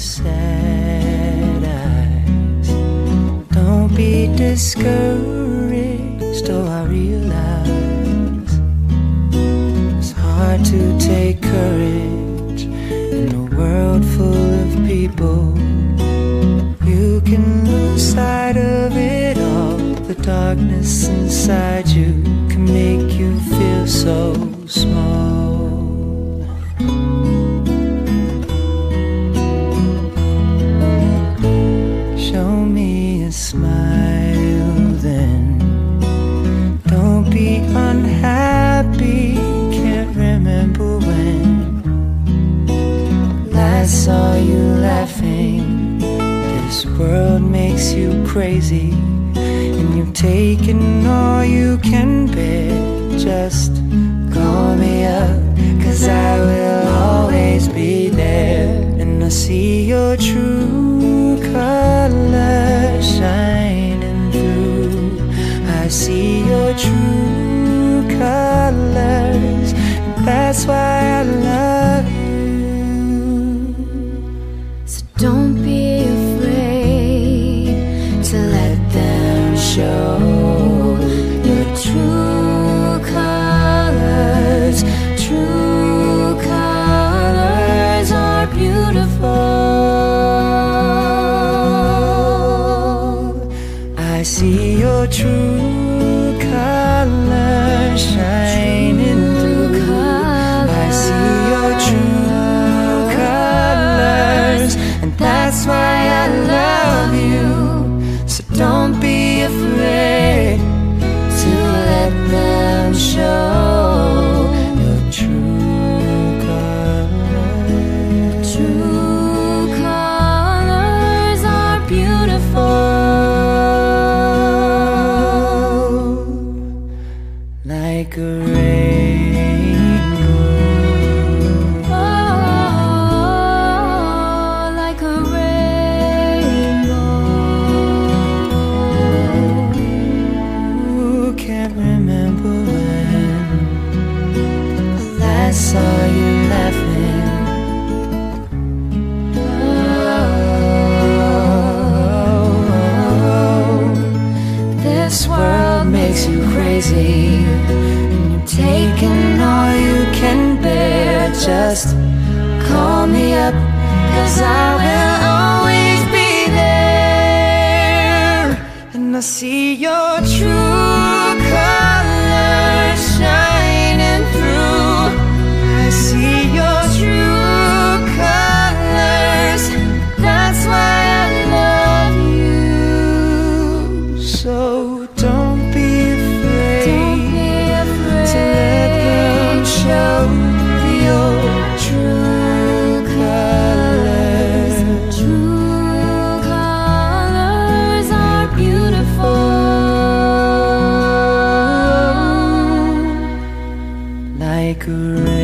sad eyes. Don't be discouraged, though I realize it's hard to take courage in a world full of people. You can lose sight of it all. The darkness inside you can make you feel. World makes you crazy, and you've taken all you can bear. Just call me up, cause I will always be there. And I see your true colors shining through. I see your true colors, that's why you. So don't be afraid to let them show your true colors. True colors are beautiful. like a rainbow. I saw you laughing? Oh, this world makes you crazy, and you've taken all you can bear. Just call me up, cause I will always be there. And I see like a.